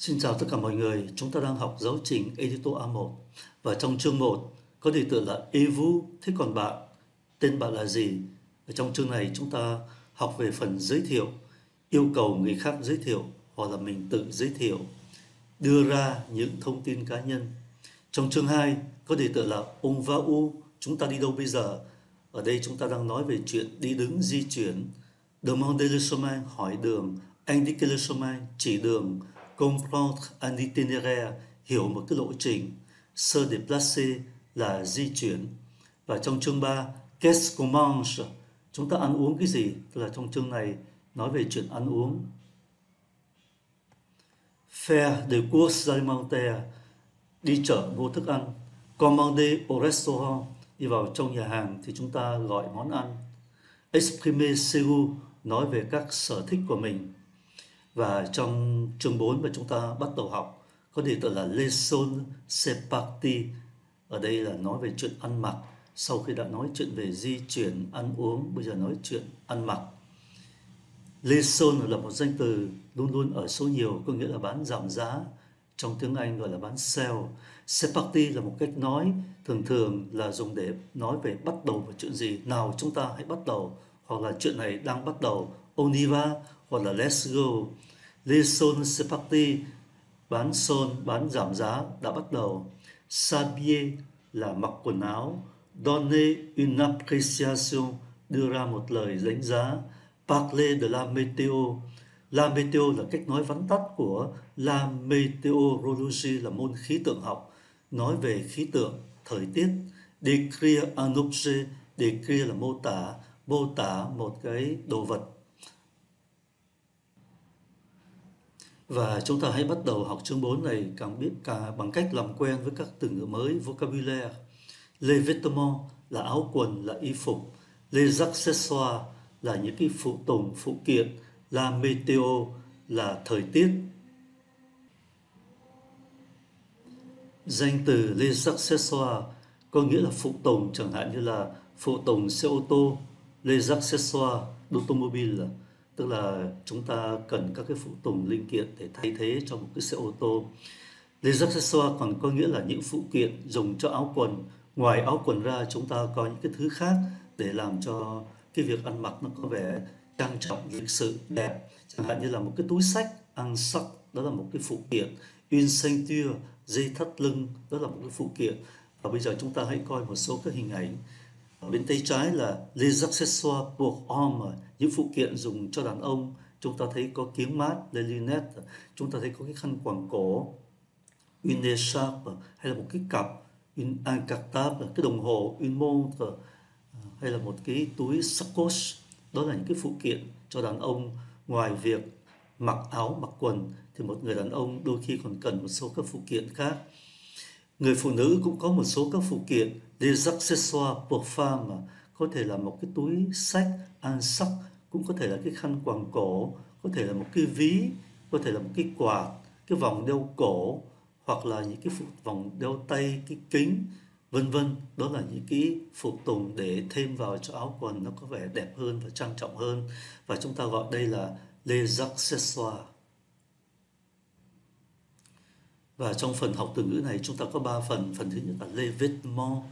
Xin chào tất cả mọi người, chúng ta đang học giáo trình Editor A1 và trong chương 1 có đề tự là Evu, thế còn bạn, tên bạn là gì? Ở trong chương này chúng ta học về phần giới thiệu, yêu cầu người khác giới thiệu hoặc là mình tự giới thiệu, đưa ra những thông tin cá nhân. Trong chương 2 có đề tự là Ông Va U, chúng ta đi đâu bây giờ? Ở đây chúng ta đang nói về chuyện đi đứng di chuyển. Demander le chemin, hỏi đường. Indiquer le chemin, chỉ đường comprendre un itinéraire, hiểu một cái lộ trình, se déplacer là di chuyển. Và trong chương 3, qu'est-ce qu'on mange? Chúng ta ăn uống cái gì? Tức là trong chương này nói về chuyện ăn uống. Faire des courses alimentaires, đi chợ mua thức ăn. Commander au restaurant, đi vào trong nhà hàng thì chúng ta gọi món ăn. Exprimer ses goûts, nói về các sở thích của mình và trong chương 4 mà chúng ta bắt đầu học, có đề tựa là Leson Sepakti. ở đây là nói về chuyện ăn mặc. Sau khi đã nói chuyện về di chuyển ăn uống, bây giờ nói chuyện ăn mặc. Leson là một danh từ luôn luôn ở số nhiều, có nghĩa là bán giảm giá, trong tiếng Anh gọi là bán sale. Sepakti là một cách nói thường thường là dùng để nói về bắt đầu một chuyện gì. Nào chúng ta hãy bắt đầu, hoặc là chuyện này đang bắt đầu. Oniva hoặc là let's go. Les son bán son, bán giảm giá đã bắt đầu. Sabier là mặc quần áo. Donner une appréciation, đưa ra một lời đánh giá. Parler de la météo. La météo là cách nói vắn tắt của La météorologie là môn khí tượng học, nói về khí tượng, thời tiết. Décrire un objet, décrire là mô tả, mô tả một cái đồ vật Và chúng ta hãy bắt đầu học chương 4 này càng biết cả bằng cách làm quen với các từ ngữ mới, vocabulaire. Les vêtements là áo quần, là y phục. Les accessoires là những cái phụ tùng, phụ kiện. La météo là thời tiết. Danh từ les accessoires có nghĩa là phụ tùng, chẳng hạn như là phụ tùng xe ô tô, les accessoires d'automobile tức là chúng ta cần các cái phụ tùng linh kiện để thay thế cho một cái xe ô tô. Les accessoires còn có nghĩa là những phụ kiện dùng cho áo quần. Ngoài áo quần ra, chúng ta có những cái thứ khác để làm cho cái việc ăn mặc nó có vẻ trang trọng, lịch sự, đẹp. Chẳng hạn như là một cái túi sách ăn sắc đó là một cái phụ kiện. Une ceinture, dây thắt lưng, đó là một cái phụ kiện. Và bây giờ chúng ta hãy coi một số các hình ảnh bên tay trái là les accessoires pour homme những phụ kiện dùng cho đàn ông. Chúng ta thấy có kiếng mát, les lunettes. Chúng ta thấy có cái khăn quàng cổ, une écharpe, hay là một cái cặp, une incartable cái đồng hồ, une montre, hay là một cái túi sacoche. Đó là những cái phụ kiện cho đàn ông. Ngoài việc mặc áo, mặc quần, thì một người đàn ông đôi khi còn cần một số các phụ kiện khác người phụ nữ cũng có một số các phụ kiện des accessoires pour femmes có thể là một cái túi sách, ăn sắc cũng có thể là cái khăn quàng cổ, có thể là một cái ví, có thể là một cái quạt, cái vòng đeo cổ, hoặc là những cái phụ vòng đeo tay, cái kính, vân vân. Đó là những cái phụ tùng để thêm vào cho áo quần nó có vẻ đẹp hơn và trang trọng hơn. Và chúng ta gọi đây là les accessoires và trong phần học từ ngữ này chúng ta có 3 phần. Phần thứ nhất là les vêtements,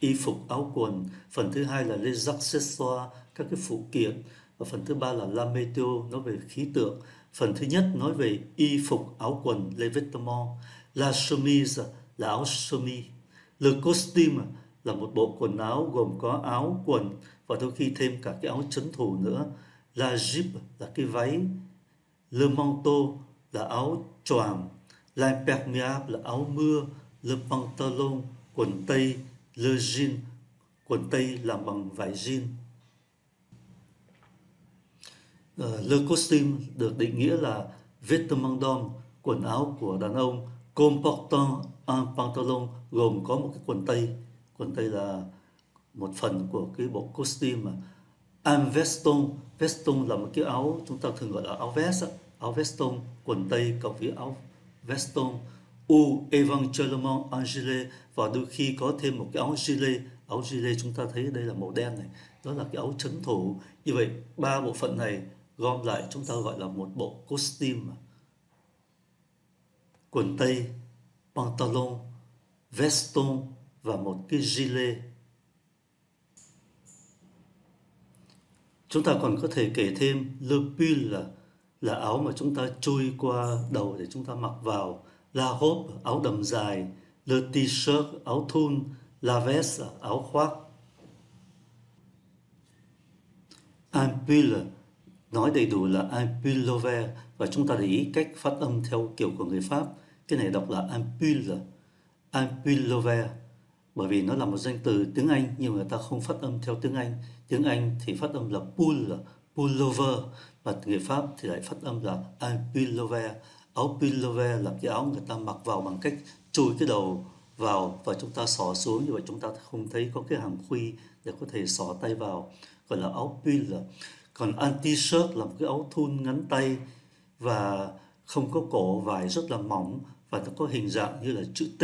y phục, áo quần. Phần thứ hai là les accessoires, các cái phụ kiện. Và phần thứ ba là la météo, nói về khí tượng. Phần thứ nhất nói về y phục, áo quần, les vêtements. La chemise là áo sơ mi. Le costume là một bộ quần áo gồm có áo, quần và đôi khi thêm cả cái áo chấn thủ nữa. La jupe là cái váy. Le manteau là áo choàng L'imperméable là áo mưa, le pantalon, quần tây, le jean, quần tây làm bằng vải jean. Uh, le costume được định nghĩa là vêtement d'homme, quần áo của đàn ông, comportant un pantalon gồm có một cái quần tây. Quần tây là một phần của cái bộ costume mà. Un veston, veston là một cái áo chúng ta thường gọi là áo vest, áo veston, quần tây cộng với áo veston ou éventuellement un gilet. Và đôi khi có thêm một cái áo gilet. Áo gilet chúng ta thấy đây là màu đen này. Đó là cái áo trấn thủ. Như vậy ba bộ phận này gom lại chúng ta gọi là một bộ costume. Quần tây, pantalon, veston và một cái gilet. Chúng ta còn có thể kể thêm le pull là là áo mà chúng ta chui qua đầu để chúng ta mặc vào, la gốp áo đầm dài, le t-shirt áo thun, la vest áo khoác. Un pull nói đầy đủ là un pullover và chúng ta để ý cách phát âm theo kiểu của người Pháp. Cái này đọc là un pull, un pullover bởi vì nó là một danh từ tiếng Anh nhưng người ta không phát âm theo tiếng Anh. Tiếng Anh thì phát âm là pull, pullover và người Pháp thì lại phát âm là un. Áo pullover là cái áo người ta mặc vào bằng cách chui cái đầu vào và chúng ta xỏ xuống như vậy chúng ta không thấy có cái hàng khuy để có thể xỏ tay vào. Gọi là áo pil còn anti-shirt là một cái áo thun ngắn tay và không có cổ vải rất là mỏng và nó có hình dạng như là chữ T.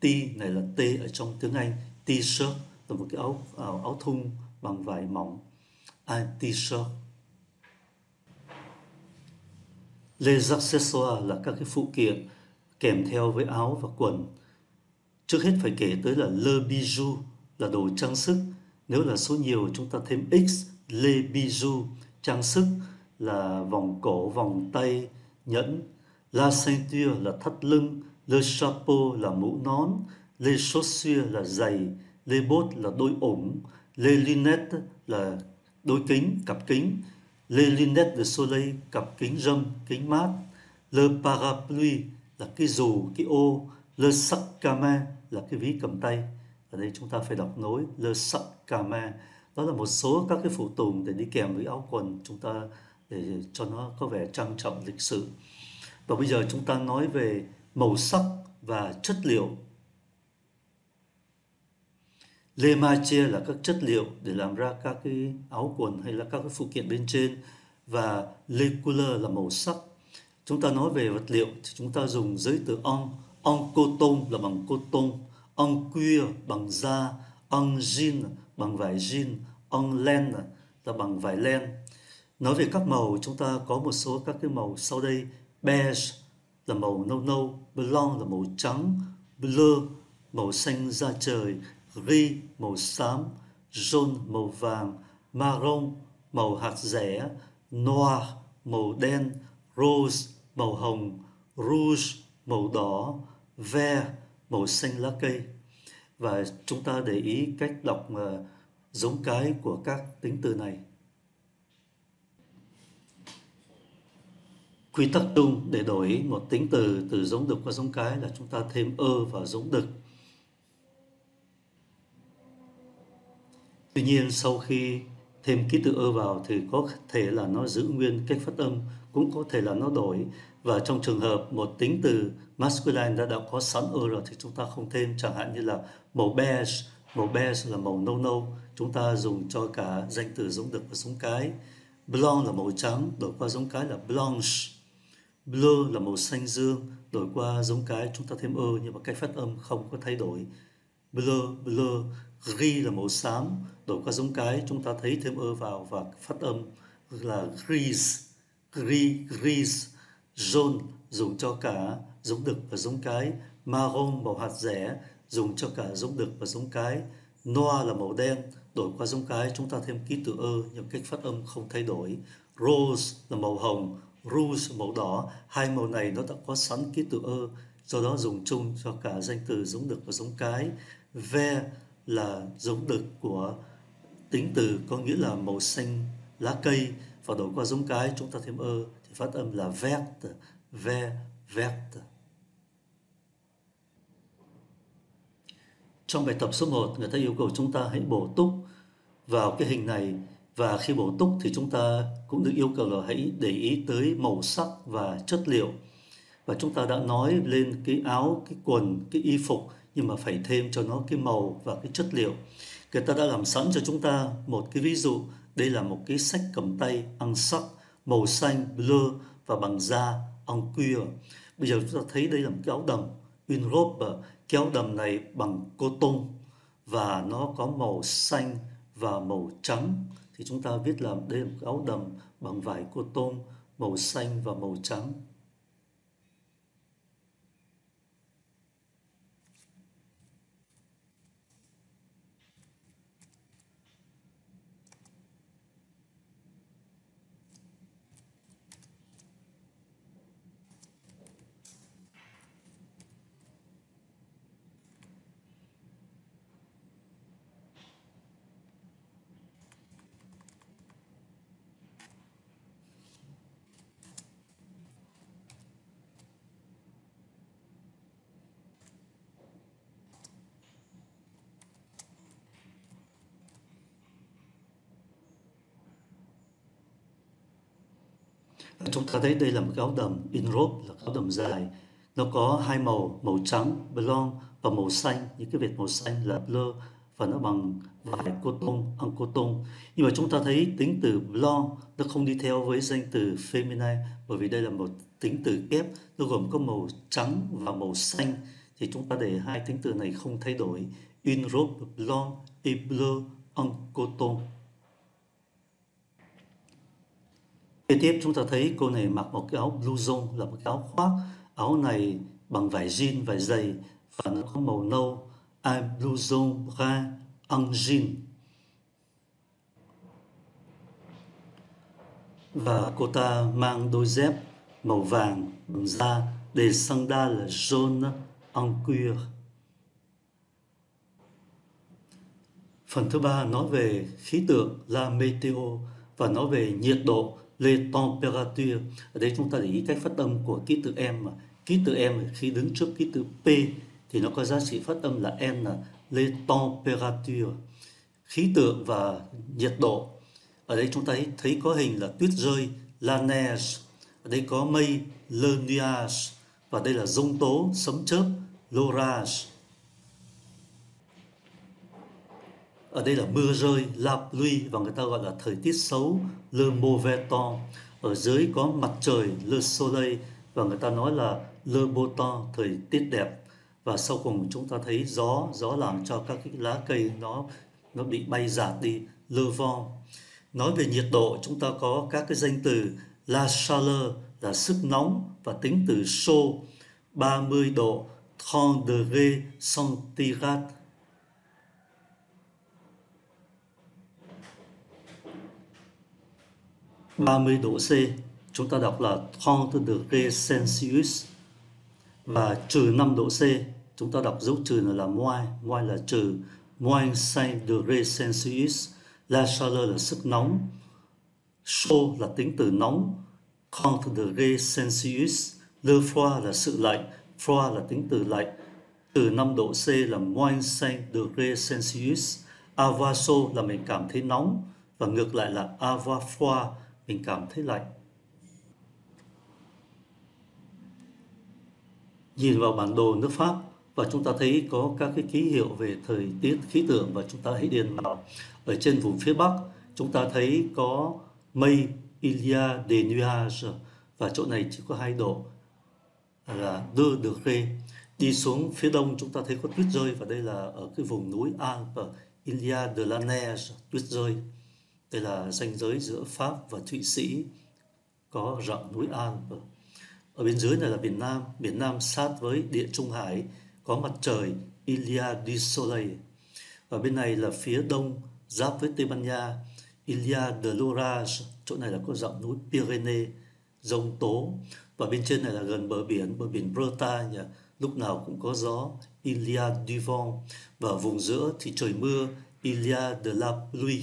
T này là T ở trong tiếng Anh. T-shirt là một cái áo áo, áo thun bằng vải mỏng. Anti-shirt. Les accessoires là các cái phụ kiện kèm theo với áo và quần. Trước hết phải kể tới là le bijou là đồ trang sức. Nếu là số nhiều, chúng ta thêm x, le bijou. Trang sức là vòng cổ, vòng tay, nhẫn. La ceinture là thắt lưng. Le chapeau là mũ nón. Le chaussures là giày. Le bot là đôi ủng. Le lunette là đôi kính, cặp kính les lunettes de soleil cặp kính râm, kính mát. Le parapluie là cái dù cái ô. Le sac à main là cái ví cầm tay. Ở đây chúng ta phải đọc nối. Le sac à main đó là một số các cái phụ tùng để đi kèm với áo quần chúng ta, để cho nó có vẻ trang trọng, lịch sự. Và bây giờ chúng ta nói về màu sắc và chất liệu lê ma chia là các chất liệu để làm ra các cái áo quần hay là các cái phụ kiện bên trên. Và lê couleur là màu sắc. Chúng ta nói về vật liệu thì chúng ta dùng giới từ on on coton là bằng coton on cuir bằng da. On jean bằng vải jean, on len là bằng vải len. Nói về các màu, chúng ta có một số các cái màu sau đây. Beige là màu nâu nâu, blanc là màu trắng, bleu màu xanh da trời, Ri màu xám, jaune màu vàng, marron màu hạt rẻ, noir màu đen, rose màu hồng, rouge màu đỏ, vert màu xanh lá cây và chúng ta để ý cách đọc uh, giống cái của các tính từ này. Quy tắc chung để đổi một tính từ từ giống đực qua giống cái là chúng ta thêm ơ vào giống đực. Tuy nhiên sau khi thêm ký tự ơ vào thì có thể là nó giữ nguyên cách phát âm, cũng có thể là nó đổi. Và trong trường hợp một tính từ masculine đã đã có sẵn ơ rồi thì chúng ta không thêm, chẳng hạn như là màu beige, màu beige là màu nâu nâu, chúng ta dùng cho cả danh từ giống đực và giống cái. blonde là màu trắng, đổi qua giống cái là blanche. Blue là màu xanh dương, đổi qua giống cái chúng ta thêm ơ nhưng mà cách phát âm không có thay đổi. Blue, blue gris là màu xám, đổi qua giống cái chúng ta thấy thêm ơ vào và phát âm là gris, gris, gris, jaune dùng cho cả giống đực và giống cái, marron màu hạt rẻ dùng cho cả giống đực và giống cái, noir là màu đen, đổi qua giống cái chúng ta thêm ký tự ơ nhưng cách phát âm không thay đổi. Rose là màu hồng, rouge màu đỏ, hai màu này nó đã có sẵn ký tự ơ, do đó dùng chung cho cả danh từ giống đực và giống cái. Ve là giống đực của tính từ có nghĩa là màu xanh lá cây và đổi qua giống cái chúng ta thêm ơ thì phát âm là vert ve, vert Trong bài tập số 1, người ta yêu cầu chúng ta hãy bổ túc vào cái hình này và khi bổ túc thì chúng ta cũng được yêu cầu là hãy để ý tới màu sắc và chất liệu. Và chúng ta đã nói lên cái áo, cái quần, cái y phục nhưng mà phải thêm cho nó cái màu và cái chất liệu. Người ta đã làm sẵn cho chúng ta một cái ví dụ. Đây là một cái sách cầm tay, ăn sắc, màu xanh blue và bằng da en cuir. Bây giờ chúng ta thấy đây là một cái áo đầm in robe à. cái áo đầm này bằng coton và nó có màu xanh và màu trắng thì chúng ta viết là đây là một cái áo đầm bằng vải coton màu xanh và màu trắng chúng ta thấy đây là một cái áo đầm Inrope là áo đầm dài. Nó có hai màu màu trắng, blanc và màu xanh. Những cái vệt màu xanh là bleu và nó bằng vải coton ăn coton. Nhưng mà chúng ta thấy tính từ blanc, nó không đi theo với danh từ feminine, bởi vì đây là một tính từ kép nó gồm có màu trắng và màu xanh. Thì chúng ta để hai tính từ này không thay đổi. In robe blanc et bleu en coton. Kế tiếp chúng ta thấy cô này mặc một cái áo blouson là một cái áo khoác. Áo này bằng vải jean, vải dày và nó có màu nâu. Un blouson brun en jean. Và cô ta mang đôi dép màu vàng bằng da, des sandales jaune en cuir. Phần thứ ba nói về khí tượng là meteo và nói về nhiệt độ les températures ở đây chúng ta để ý cách phát âm của ký tự em mà. Ký tự em khi đứng trước ký tự P thì nó có giá trị phát âm là N là les températures khí tượng và nhiệt độ. Ở đây chúng ta thấy, thấy có hình là tuyết rơi la neige. Ở đây có mây le nuage. Và đây là rông tố sấm chớp l'orage. Ở đây là mưa rơi la pluie và người ta gọi là thời tiết xấu le mauvais temps. Ở dưới có mặt trời, le soleil, và người ta nói là le beau temps, thời tiết đẹp. Và sau cùng chúng ta thấy gió gió làm cho các cái lá cây nó nó bị bay giạt đi, le vent. Nói về nhiệt độ, chúng ta có các cái danh từ la chaleur, là sức nóng và tính từ chaud 30 độ 30 degrés centigrade. 30 độ C. Chúng ta đọc là 30 degré Celsius. Và trừ 5 độ C, chúng ta đọc dấu trừ là moins moins là trừ. Moins 5 degré Celsius. La chaleur là sức nóng. Chaud là tính từ nóng. 30 degré Celsius. Le froid là sự lạnh. Froid là tính từ lạnh. Từ 5 độ C là moins 5 degré Celsius. Avoir chaud là mình cảm thấy nóng. Và ngược lại là avoir froid mình cảm thấy lạnh. Nhìn vào bản đồ nước Pháp và chúng ta thấy có các cái ký hiệu về thời tiết, khí tượng và chúng ta hãy điền vào. Ở trên vùng phía Bắc, chúng ta thấy có mây Ilia de a nuages và chỗ này chỉ có hai độ là deux degré đi xuống phía đông, chúng ta thấy có tuyết rơi và đây là ở cái vùng núi Alpes, Ilia de la neige tuyết rơi đây là ranh giới giữa Pháp và Thụy Sĩ có rộng núi an Ở bên dưới này là biển Nam, biển Nam sát với địa Trung Hải có mặt trời Ilia di Soleil. Ở bên này là phía đông giáp với Tây Ban Nha, Ilia de l'Orage, chỗ này là có dãy núi Pyrenees, rông tố. Và bên trên này là gần bờ biển, bờ biển Bretagne, lúc nào cũng có gió, Ilia du Vent. Và vùng giữa thì trời mưa, Ilia de la Pluie.